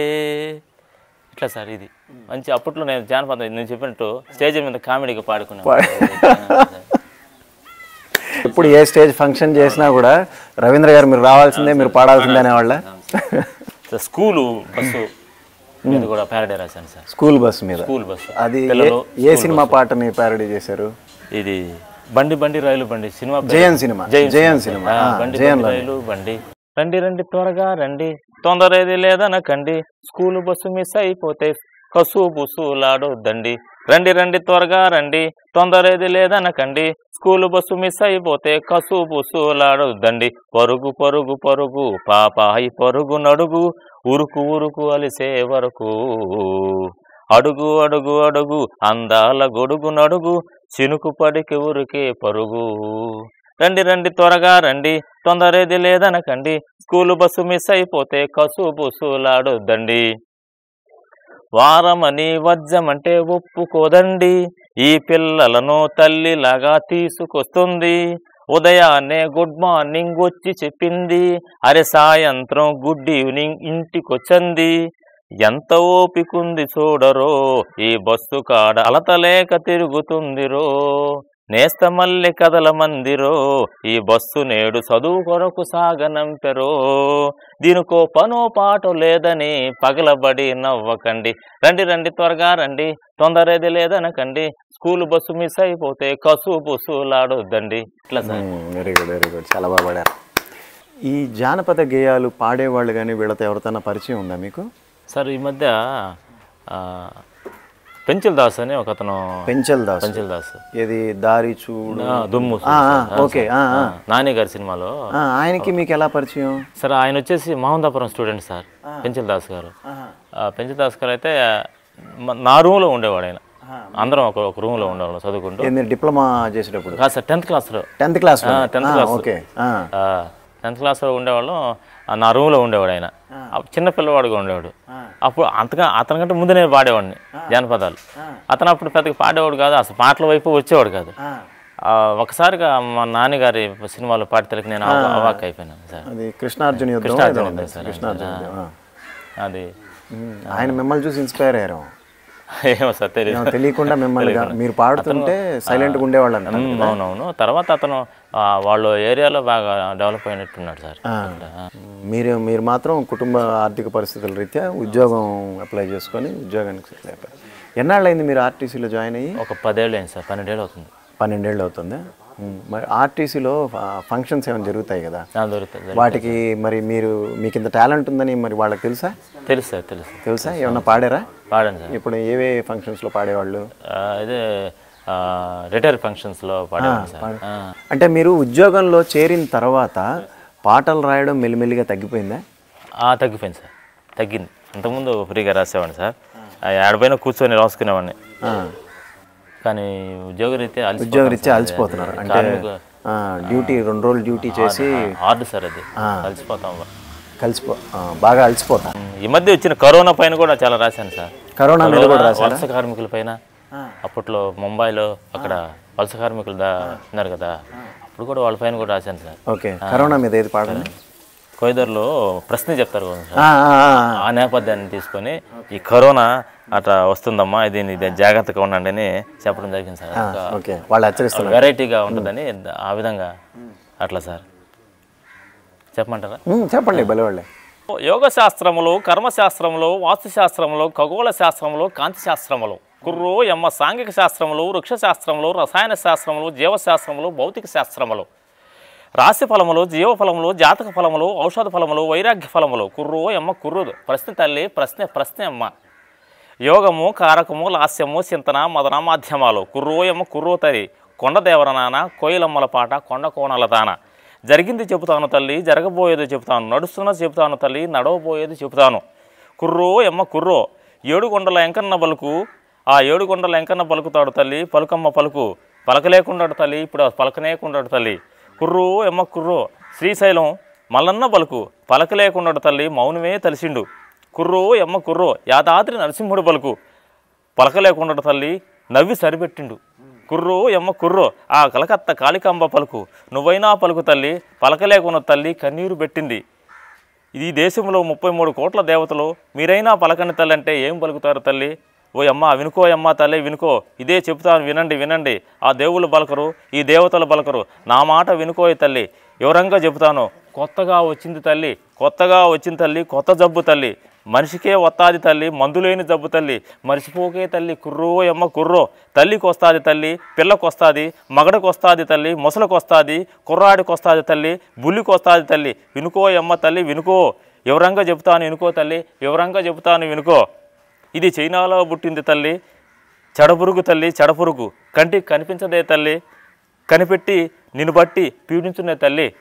ఇట్లా సార్ ఇది. మంచి అప్పట్లో నేను జానపదం నేను చెప్పినట్టు స్టేజ్ మీద కామెడీగా పాడుకున్నాను ఇప్పుడు ఏ స్టేజ్ ఫంక్షన్ చేసినా కూడా రవీంద్ర గారు మీరు రావాల్సిందే మీరు పాడాల్సిందే అనేవాళ్ళ. స్కూలు బస్సు మీద కూడా ప్యారడీ రాశాను సార్. స్కూల్ బస్ మీద. School bus. అది ఏ- సినిమా పాటని ప్యారడీ చేశారు? ఇది బండి బండి రైలు బండి cinema. Jayan cinema. Jayan cinema బండి రైలు బండి. రండి రండి త్వరగా రండి. తొందర ఏది లేదనకండి. స్కూల్ బస్సు మిస్ అయిపోతే కసు బుసులాడొద్దండి రండి రండి త్వరగా రండి. తొందర ఏది లేదనకండి. స్కూల్ బస్సు మిస్ అయిపోతే కసు పుసులాడొద్దండి. పరుగు పరుగు పరుగు పాపాయి పరుగు నడుగు. ఉరుకు ఉరుకు అలిసే వరకు. అడుగు అడుగు అడుగు అందాల గొడుగు నడుగు. చినుకు పడికి ఉరికే పరుగు. రండి రండి త్వరగా రండి. తొందరేది లేదనకండి. స్కూలు బస్సు మిస్ అయిపోతే కసు పుసులాడొద్దండి. వారమని వర్జమంటే ఒప్పుకోదండి. ఈ పిల్లలను తల్లిలాగా తీసుకొస్తుంది. ఉదయాన్నే గుడ్ మార్నింగ్ వచ్చి చెప్పింది. అరే సాయంత్రం గుడ్ ఈవినింగ్ ఇంటికొచ్చంది. ఎంత ఓపికుంది చూడరో. ఈ బస్సు కాడ అలతలేక తిరుగుతుందిరో. నేస్త మల్లె కదల మందిరో ఈ బస్సు నేడు చదువు కొరకు సాగనంపెరో. దీనికో పనో పాటో లేదని పగలబడి నవ్వకండి. రండి రండి త్వరగా రండి. తొందరేది లేదనకండి. స్కూల్ బస్సు మిస్ అయిపోతే కసు బుసులాడొద్దండి. ఇట్లా sir. Very good very good చాలా బాగా పాడారు. ఈ జానపద గేయాలు పాడేవాళ్ళు కానీ వీళ్ళతో ఎవరితోనా పరిచయం ఉందా మీకు? సార్ ఈ మధ్య పెంచిల్ దాస్ అని ఒక అతను పెంచల్ దాస్ పెంచిల్ దాస్ ఏది దారి చూడు దుమ్ము. ఓకే. నాని గారి సినిమాలో. ఆయనకి మీకు ఎలా పరిచయం? సార్ ఆయన వచ్చేసి మహమ్మదాపురం స్టూడెంట్ సార్ పెంచిల్ దాస్ గారు. పెంచిల్ దాస్ గారు అయితే నా రూమ్లో ఉండేవాడు ఆయన. అందరం ఒక ఒక రూమ్లో ఉండేవాళ్ళం చదువుకుంటూ. ఏంది డిప్లొమా చేసేటప్పుడు? కాదు సార్ టెన్త్ క్లాస్లో. Tenth class tenth class okay. Tenth క్లాస్లో ఉండేవాళ్ళం. నా రూమ్లో ఉండేవాడు ఆయన. చిన్న పిల్లవాడుగా ఉండేవాడు. అప్పుడు అంతగా అతనికంటే ముందు నేను పాడేవాడిని జానపదాలు. అతను అప్పుడు పెద్దగా పాడేవాడు కాదు అసలు పాటల వైపు వచ్చేవాడు కాదు. ఒకసారిగా మా నాన్నగారి సినిమాలో పాడితేలకు నేను అవ- అవాక్ అయిపోయినాను సార్. అది కృష్ణార్జున కృష్ణార్జున సార్. కృష్ణార్జున. అది. ఆయన మిమ్మల్ని చూసి ఇన్స్పైర్ అయ్యారు. ఏమో సార్ తెలియదు తెలియకుండా మిమ్మల్ని మీరు పాడుతుంటే సైలెంట్గా ఉండేవాళ్ళు అవునవును. తర్వాత అతను వాళ్ళ ఏరియాలో బాగా డెవలప్ అయినట్టున్నాడు సార్. మీరు మీరు మాత్రం కుటుంబ ఆర్థిక పరిస్థితుల రీత్యా ఉద్యోగం అప్లై చేసుకొని ఉద్యోగానికి సెటిల్ అయిపోయారు. ఎన్నాళ్ళైంది మీరు ఆర్టీసీలో జాయిన్ అయ్యి? ఒక పదేళ్ళు అయింది సార్ పన్నెండేళ్ళు అవుతుంది? పన్నెండేళ్ళు అవుతుంది మరి ఆర్టీసీలో ఫంక్షన్స్ ఏమైనా జరుగుతాయి కదా? దొరుకుతుంది వాటికి మరి మీరు మీకు ఇంత టాలెంట్ ఉందని మరి వాళ్ళకి తెలుసా? తెలుసు సార్ తెలుసు? తెలుసా. ఏమన్నా పాడారా? పాడాను సార్. ఇప్పుడు ఏవే ఫంక్షన్స్లో పాడేవాళ్ళు? ఇదే రిటైర్ ఫంక్షన్స్లో పాడాను సార్. అంటే మీరు ఉద్యోగంలో చేరిన తర్వాత పాటలు రాయడం మెల్లిమెల్లిగా తగ్గిపోయిందా? తగ్గిపోయింది సార్. తగ్గింది. అంతకుముందు ఫ్రీగా రాసేవాడిని సార్. ఆడపైన కూర్చొని రాసుకునేవాడిని. కానీ ఉద్యోగరీత్యా అలసిపోతాం ఉద్యోగరీత్యా. అలసిపోతున్నారు. అంటే డ్యూటీ రెండు రోజులు డ్యూటీ చేసి హార్డ్ సార్ అది. అలసిపోతాం. కలిసిపో బాగా అలసిపోతారు ఈ మధ్య వచ్చిన కరోనా పైన కూడా చాలా రాశాను సార్. కరోనా మీద కూడా రాశారా? వలస కార్మికుల పైన అప్పట్లో ముంబైలో అక్కడ వలస కార్మికులు దా ఉన్నారు కదా ఇప్పుడు కూడా వాళ్ళ పైన కూడా రాశాను సార్. ఓకే. కరోనా మీద ఏది పాడండి కొయ్దర్లో ప్రశ్న చెప్తారు కదా సార్. ఆ, నేపథ్యాన్ని తీసుకొని ఈ కరోనా అట్లా వస్తుందమ్మా ఇది ఇది జాగ్రత్తగా ఉండండి అని చెప్పడం జరిగింది సార్. ఓకే. వాళ్ళు వెరైటీగా ఉంటుందని ఆ విధంగా అట్లా సార్. చెప్పమంటారా? చెప్పండి భలే వాళ్ళే. యోగ శాస్త్రములు కర్మశాస్త్రములు వాస్తుశాస్త్రములు ఖగోళ శాస్త్రములు కాంతి శాస్త్రములు కుర్రు ఎమ్మ సాంఘిక శాస్త్రములు వృక్ష శాస్త్రములు రసాయన శాస్త్రములు జీవశాస్త్రములు భౌతిక శాస్త్రములు. రాశి ఫలములు జీవ ఫలములు జాతక ఫలములు ఔషధ ఫలములు వైరాగ్య ఫలములు. కుర్రు ఎమ్మ కుర్రుదు ప్రశ్న తల్లి ప్రశ్న ప్రశ్న అమ్మ యోగము కారకము లాస్యము చింతన మదన మాధ్యమాలు. కుర్రోయమ్మ కుర్రోతరి కొండ దేవరనాన కోయిలమ్మల పాట కొండ కోణల దాన. జరిగింది చెబుతాను తల్లి జరగబోయేది చెబుతాను నడుస్తున్నది చెబుతాను తల్లి నడవబోయేది చెబుతాను. కుర్రో ఎమ్మ కుర్రో ఏడు కొండల ఎంకన్న పలుకు ఆ ఏడుకొండల ఎంకన్న పలుకుతాడు తల్లి పలుకమ్మ పలుకు. పలకలేకుండాడు తల్లి ఇప్పుడు పలకనేకుండాడు తల్లి. కుర్రో ఎమ్మ కుర్రో శ్రీశైలం మల్లన్న పలుకు. పలకలేకుండాడు తల్లి మౌనమే తలిసిండు. కుర్రో ఎమ్మ కుర్రో యాదాద్రి నరసింహుడు పలుకు. పలకలేకుండాడు తల్లి నవ్వి సరిపెట్టిండు. కుర్రు ఎమ్మ కుర్రు ఆ కలకత్త కాళికాంబ పలుకు. నువ్వైనా పలుకు తల్లి పలకలేకున్న తల్లి కన్నీరు పెట్టింది. ఈ దేశంలో ముప్పై మూడు కోట్ల దేవతలు మీరైనా పలకని తల్లి అంటే ఏం పలుకుతారు తల్లి? ఓ అమ్మ వినుకో అమ్మ తల్లి వినుకో. ఇదే చెప్తాను వినండి వినండి. ఆ దేవుళ్ళు పలకరు ఈ దేవతలు పలకరు. నా మాట వినుకోయి తల్లి. వివరంగా చెబుతాను. కొత్తగా వచ్చింది తల్లి కొత్తగా వచ్చింది తల్లి కొత్త జబ్బు తల్లి. మనిషికే వత్తాది తల్లి మందులేని జబ్బు తల్లి మరిచిపోకే తల్లి కుర్రో ఎమ్మ కుర్రో. తల్లికి వస్తుంది తల్లి పిల్లకు వస్తుంది మగడికి వస్తుంది తల్లి ముసలకు వస్తుంది కుర్రాడికి వస్తుంది తల్లి బుల్లికి వస్తుంది తల్లి. వినుకో ఎమ్మ తల్లి వినుకో. వివరంగా చెబుతాను వినుకో తల్లి వివరంగా చెబుతాను వినుకో. ఇది చైనాలో పుట్టింది తల్లి చెడపురుగు తల్లి చెడపురుగు. కంటికి కనిపించదే తల్లి కనిపెట్టి నిన్ను బట్టి పీడించునే తల్లి.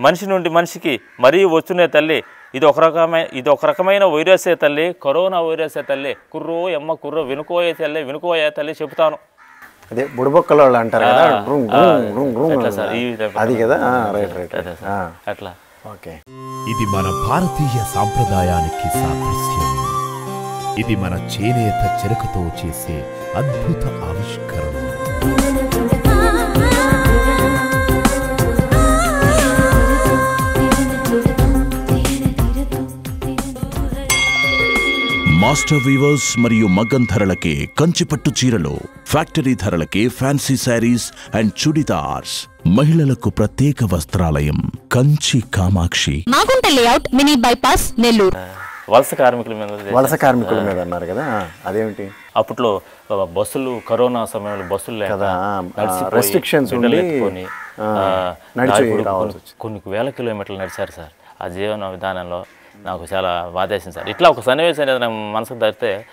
మనిషి నుండి మనిషికి మరీ వచ్చునే తల్లి. ఇది ఒక రకమైన ఇది ఒక రకమైన వైరసే తల్లి. కరోనా వైరసే తల్లి. కుర్రో ఎమ్మ కుర్రో వినుకోయే తల్లి వినుకోయే తల్లి చెబుతాను. అదే బుడబొక్కల వాళ్ళు అంటారు. అది కదా? రైట్ రైట్ అట్లా. ఓకే. ఇది మన భారతీయ సాంప్రదాయానికి సాదృశ్యం. ఇది మన చేనేత చెరకుతో చేసే అద్భుత ఆవిష్కరణ. మాస్టర్ వీవర్స్ మరియు మగ్గం ధరలకే కంచిపట్టు చీరలు ఫ్యాక్టరీ ధరలకే ఫ్యాన్సీ శారీస్ అండ్ చుడిదార్స్. మహిళలకు ప్రత్యేక వస్త్రాలయం Kanchi Kamakshi. Magunta layout mini bypass Nellore. వలస కార్మికుల మీద. వలస కార్మికుల మీద అన్నారు కదా? అదేమిటి? అప్పట్లో బస్సులు కరోనా సమయంలో బస్సులు రావాల్సి కొన్ని- కొన్ని వేల కిలోమీటర్లు నడిచారు సార్. ఆ జీవన విధానంలో నాకు చాలా బాధేసింది సార్. ఇట్లా ఒక సన్నివేశం ఏదైనా మనసుకు తడితే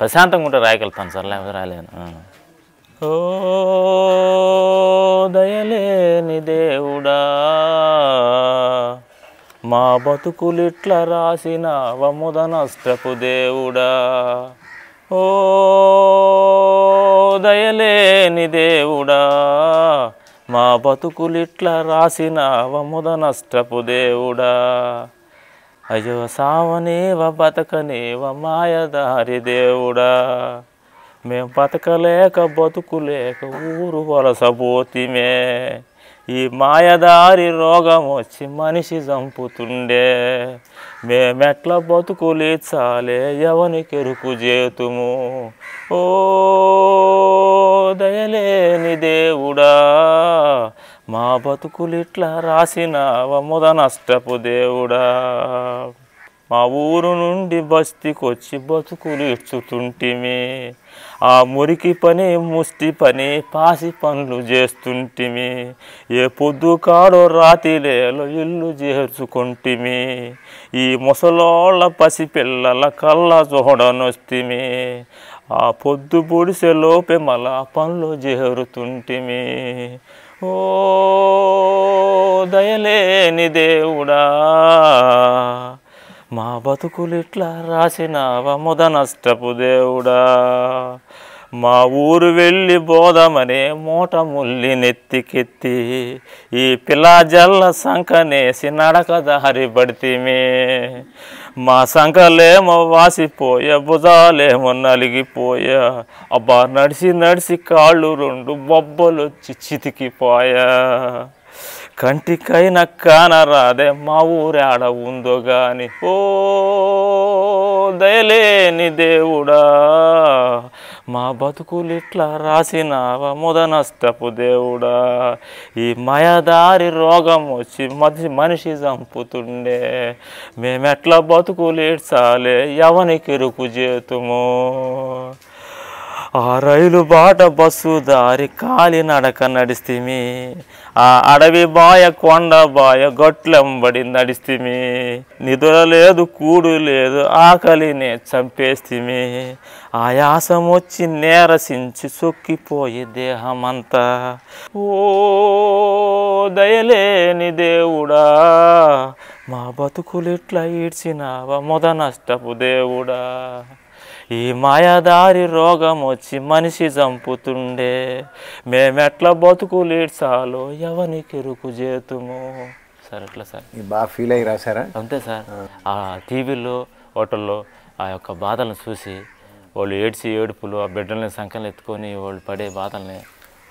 ప్రశాంతంగా ఉంటే రాయగలుగుతాను సార్ లేకపోతే రాయలేను. ఓ దయలేని దేవుడా మా బతుకులిట్ల రాసిన వముదనస్త్రపు దేవుడా. ఓ దయలేని దేవుడా మా బతుకులిట్ల రాసిన వముదనస్త్రపు దేవుడా. అయ్యో సావనేవ బతకనేవ మాయదారి దేవుడా. మేం బతకలేక బతుకులేక ఊరు వలసపోతిమే ఈ మాయదారి రోగం వచ్చి మనిషి చంపుతుండే. మేమెట్ల బతుకులీచాలే ఎవనికెరుకు చేతుము. ఓ దయలేని దేవుడా. మా బతుకులిట్లా రాసిన వముద నష్టపు దేవుడా. మా ఊరు నుండి బస్తీకొచ్చి బతుకులు ఇచ్చుతుంటిమి. ఆ మురికి పని ముష్టి పని పాసి పనులు చేస్తుంటిమి. ఏ పొద్దు కాడో రాతిలేలో ఇల్లు చేర్చుకుంటిమి. ఈ ముసలోళ్ళ పసిపిల్లల కళ్ళ చూడనొస్తిమి ఆ పొద్దు పొడిసే లోపే మళ్ళా పనులు చేరుతుంటిమి. ఓ దయలేని దేవుడా మా బతుకులిట్లా రాసిన ముద నష్టపు దేవుడా మా ఊరు వెళ్ళి బోధమనే మూట ముల్లి నెత్తికెత్తి ఈ పిల్ల జల్ల సంకనేసి నడక దారి పడితేమే మా సంకలేమో వాసిపోయా భుజాలేమో నలిగిపోయా. అబ్బా నడిచి నడిచి కాళ్ళు రెండు బొబ్బలొచ్చి చితికిపోయా. కంటికైన కానరాదే మా ఊరాడ ఉందో గాని. ఓ దయలేని దేవుడా మా బతుకులు ఇట్లా రాసినావా ముదనష్టపు దేవుడా. ఈ మయదారి రోగం వచ్చి మనిషి మనిషి చంపుతుండే. మేమెట్లా బతుకులు ఇడ్చాలే ఎవనికి ఇరుకు చేతుము. ఆ రైలు బాట బస్సు దారి కాలి నడక నడిస్తిమి. ఆ అడవి బాయ కొండ బాయ గొట్లంబడి నడిస్తిమి. నిదుర లేదు కూడు లేదు ఆకలినే చంపేస్తిమి. ఆయాసం వచ్చి నేరసించి సొక్కిపోయి దేహమంతా. ఓ దయలేని దేవుడా మా బతుకులు ఇట్లా ఈడ్చినావా? మొద నష్టపు దేవుడా. ఈ మాయాదారి రోగం వచ్చి మనిషి చంపుతుండే. మేమెట్లా బతుకులు ఈడ్చాలో ఎవనికి ఎరుకు చేతుము? సార్ ఎట్లా సార్? బాగా ఫీల్ అయ్యి రాశారా? అంతే సార్. ఆ. టీవీలో హోటల్లో ఆ యొక్క బాధలను చూసి వాళ్ళు ఏడ్చి ఏడుపులు ఆ బిడ్డల్ని సంఖ్యలు ఎత్తుకొని వాళ్ళు పడే బాధల్ని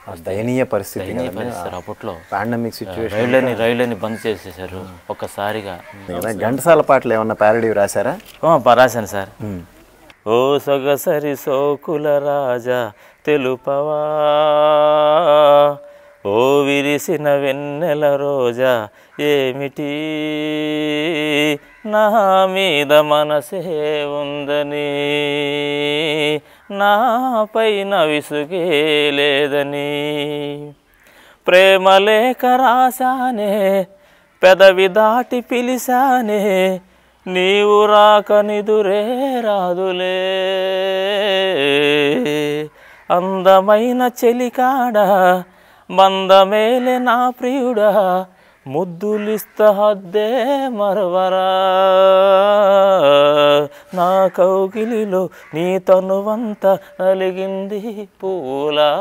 ఆ దయనీయ పరిస్థితి దయనీయ పరిస్థితి అప్పట్లో. పాండమిక్ సిచ్యువేషన్ రైళ్ళని రైళ్ళని బంద్ చేసేసారు ఒక్కసారిగా. ఘంటసాల పాటలు ఏమన్నా ప్యారడీ రాశారా? రాశాను సార్. ఓ సొగసరి సోకుల రాజా తెలుపవా? ఓ విరిసిన వెన్నెల రోజా ఏమిటి? నా మీద మనసే ఉందని నా పైన విసుగే లేదని. ప్రేమ లేఖ రాశానే పెదవి దాటి పిలిశానే నీవు రాకనిదురే రాదులే. అందమైన చెలికాడ మందమేలే నా ప్రియుడా ముద్దులిస్త హద్దే మరవరా. నా కౌగిలిలో నీ తనువంత నలిగింది పూలా.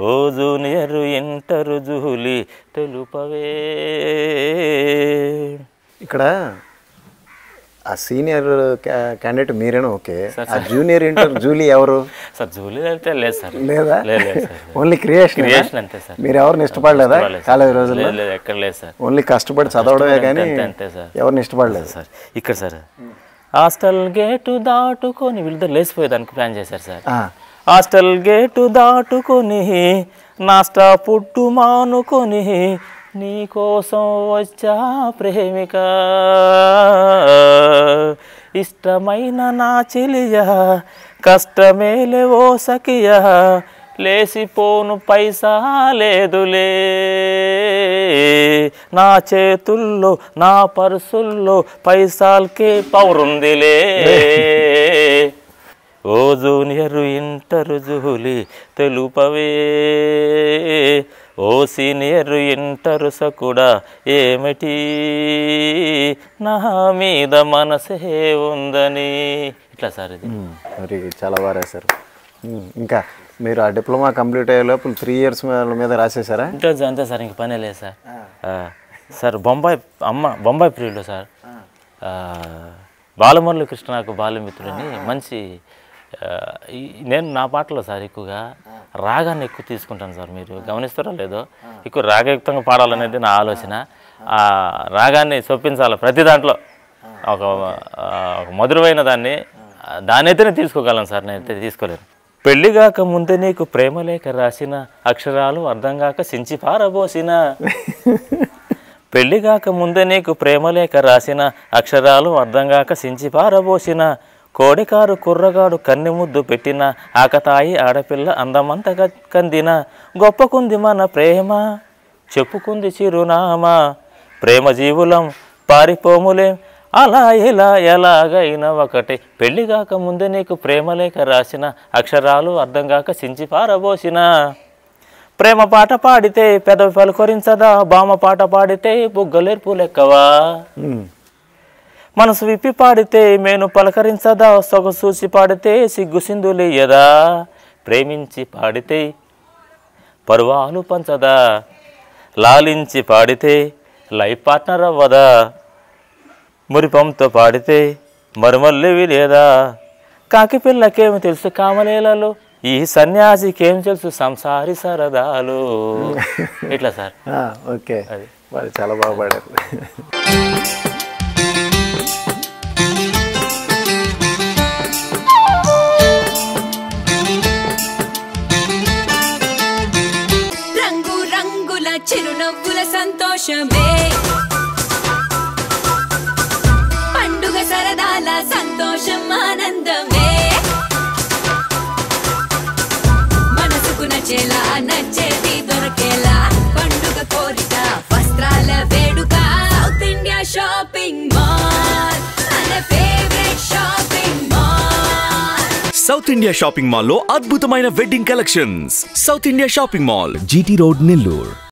ఓ జూనియరు ఇంటరు జూలి తెలుపవే. ఇక్కడ ఆ సీనియర్ క్యాండిడేట్ మీరేనా? ఓకే. ఆ జూనియర్ ఇంటర్ జూలీ ఎవరు? సార్ జూలి అయితే లేదు సార్. లేదా? ఓన్లీ క్రియేషన్ క్రియేషన్ అంతే సార్. మీరు ఎవరిని ఇష్టపడలేదా. కాలేజ్ రోజుల్లో? లేదు ఎక్కడ లేదు సార్. ఓన్లీ కష్టపడి చదవడమే కానీ అంతే, సార్. ఎవరిని ఇష్టపడలేదు. సార్ ఇక్కడ సార్ హాస్టల్ గేటు దాటుకొని వీళ్ళిద్దరు లేచిపోయేదానికి ప్లాన్ చేశారు సార్. హాస్టల్ గేటు దాటుకొని నాస్టా పుట్టు మానుకొని నీకోసం వచ్చా ప్రేమిక. ఇష్టమైన నా చెలియా కష్టమేలే ఓ సఖియా. లేసిపోను పైసా లేదులే. నా చేతుల్లో నా పర్సుల్లో పైసాల్కే పౌరుందిలే. ఓ జూనియర్ ఇంటరు జూలి తెలుపవే. ఓ సీనియర్ ఇంటరు సకుడా ఏమిటి? నా మీద మనసే ఉందని. ఇట్లా సార్ ఇది. మరి చాలా బాగా రాశారు. ఉమ్, ఇంకా మీరు ఆ డిప్లొమా కంప్లీట్ అయ్యే లోపల త్రీ ఇయర్స్ మీద రాసేసారా ఇంట్లో అంతే సార్ ఇంక పనే లేదు సార్. సార్ బొంబాయి అమ్మ బొంబాయి ప్రియుడు సార్. బాలమురళి కృష్ణ నాకు బాల్యమిత్రుడని మంచి నేను నా పాటలో సార్ ఎక్కువగా రాగాన్ని ఎక్కువ తీసుకుంటాను సార్ మీరు గమనిస్తారో లేదో? ఎక్కువ రాగయుక్తంగా పాడాలనేది నా ఆలోచన. ఆ రాగాన్ని చొప్పించాలి ప్రతి దాంట్లో. ఒక ఒక మధురమైన దాన్ని ఆ, దానైతేనే తీసుకోగలను సార్ నేనైతే తీసుకోలేను. పెళ్ళిగాక ముందే నీకు ప్రేమ లేఖ రాసిన అక్షరాలు అర్థం కాక సించి పారబోసిన. పెళ్ళిగాక ముందే నీకు ప్రేమ లేఖ రాసిన అక్షరాలు అర్థం కాక సించి పారబోసిన. కోడికారు కుర్రగాడు కన్నెముద్దు పెట్టిన ఆకతాయి ఆడపిల్ల అందమంతగా కందిన. గొప్పకుంది మన ప్రేమ చెప్పుకుంది చిరునామా. ప్రేమ జీవులం పారిపోములేం అలా ఇలా ఎలాగైనా ఒకటి. పెళ్ళిగాక కాక ముందే నీకు ప్రేమలేఖ రాసిన అక్షరాలు అర్థం కాక సించి పారబోసిన. ప్రేమ పాట పాడితే పెదవి పలుకరించదా బామ పాట పాడితే బుగ్గలేర్పు లెక్కవా? మనసు విప్పి పాడితే మేను పలకరించదా? సొగసూసి పాడితే సిగ్గు సింధులేయదా ప్రేమించి పాడితే పరువాలు పంచదా? లాలించి పాడితే లైఫ్ పార్ట్నర్ అవ్వదా? మురిపంతో పాడితే మరుమల్లివి లేదా కాకి పిల్లకేమి తెలుసు కామలేలలో ఈ సన్యాసికేం తెలుసు సంసారి సరదాలు? ఇట్లా సార్. ఓకే. అది. మరి చాలా బాగా పాడారు. సంతోషమే. పండుగ సరదాల సంతోషం ఆనందమే. మనసుకు నచ్చేలా నచ్చేది దొరకేలా. పండుగ కోరిక వస్త్రాల వేడుక సౌత్ ఇండియా షాపింగ్ మాల్ మన favourite shopping mall south India shopping మాల్లో అద్భుతమైన wedding collections south India shopping mall GT road Nellore